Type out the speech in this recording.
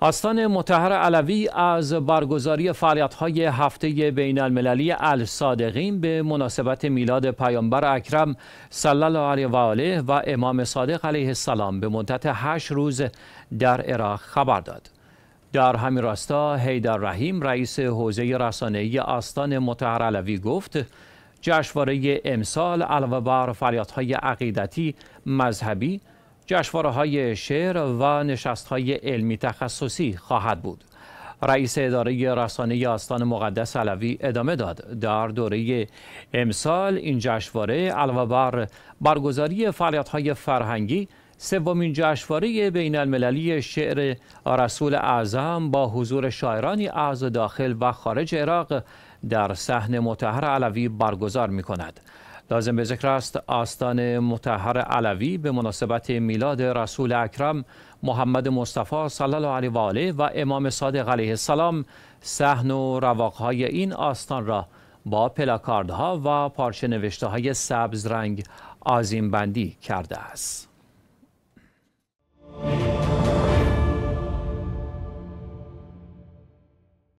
آستان متحر علوی از برگزاری های هفته بین المللی الصادقین به مناسبت میلاد پیامبر اکرم صلی الله علیه و آله و امام صادق علیه السلام به مدت هشت روز در عراق خبر داد. در همین راستا حیدر رحیم رئیس حوزه رسانه‌ای آستان متحر علوی گفت جشنواره امسال علاوه بر فعالیت‌های عقیدتی، مذهبی جشنواره های شعر و نشست های علمی تخصصی خواهد بود. رئیس اداره رسانه آستان مقدس علوی ادامه داد در دوره امسال این جشنواره علاوه بر برگزاری فعالیت های فرهنگی سومین جشنواره بین المللی شعر رسول اعظم با حضور شاعرانی از داخل و خارج عراق در صحن متحر علوی برگزار می کند. لازم به ذکر است آستان متحر علوی به مناسبت میلاد رسول اکرم محمد مصطفی صلی الله علیه و آله و امام صادق علیه السلام صحن و رواقهای این آستان را با پلاکاردها و پارچه نوشته های سبز رنگ آزیم بندی کرده است.